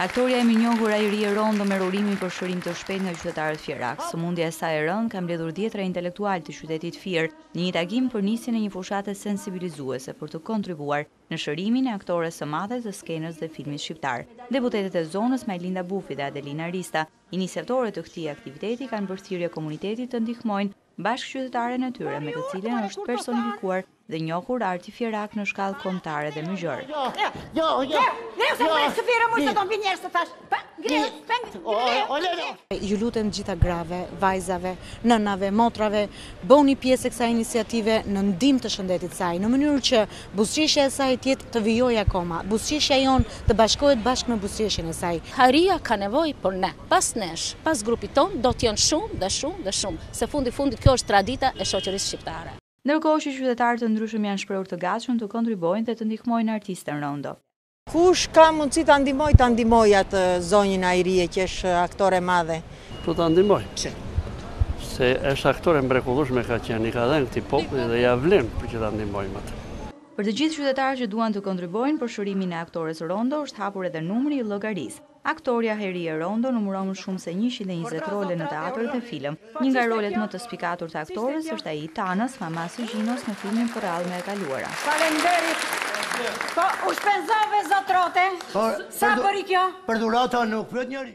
Aktorja e mirënjohur Hajrie Rondo merr urimin për shërim të shpejtë nga qytetarët fierakë. Sëmundja e saj e rëndë ka mbledhur dhjetëra intelektualë të qytetit të Fierit në një takim për nisjen e një fushate sensibilizuese për të kontribuar në shërimin e aktores së madhe të skenës dhe filmit shqiptar. Deputetet e zonës Majlinda Bufi dhe Adelina Rista, iniciatore të këtij aktiviteti i kanë bërë thirrje komunitetit të ndihmojnë bashkëqytetaren e tyre me të cilin është personifikuar dhe njohur arti fierak në shkallë kombëtare dhe më gjerë. Ju lutem të gjitha grave, vajzave, nënave, motrave, bëhuni pjesë e kësaj iniciative në ndihmë të shëndetit saj, në mënyrë që buzëqeshja e saj të jetë të vijojë akoma, buzëqeshja jonë të bashkohet bashkë me buzëqeshjen e saj. Hajria ka nevojë për ne. Pas nesh, pas grupit tonë, do të jenë shumë dhe shumë dhe shumë, se fundi fundit kjo është tradita e shoqërisë shqiptare. Ndërkohë që qytetarë të ndryshëm janë shprehur të gatshëm të kontribuojnë dhe të ndihmojnë artisten Rondo. Kush ka mundësi ta ndihmojë ta ndihmojë atë zonjën Hajrie që është aktore e madhe. Do ta ndihmoj. Pse? Se është aktore e mrekullueshme ka qenë, i ka dhënë këtij populli dhe ia vlen për që ta ndihmojmë atë. Për të gjithë qytetarët që duan të kontribuojnë për shërimin e aktores Rondo është hapur edhe numri i llogarisë. Aktorja Hajrie Rondo numëron shumë se njëqind e njëzet role në teatër dhe film. Një nga rolet më të spikatur të aktores është ai i Tanës, mamasë së Zhinos në filmin Përrallë nga e kaluara. Faleminderit! Po u shpenzove zotrote? Sa bëri kjo? Për dhuratë nuk pyet njeri.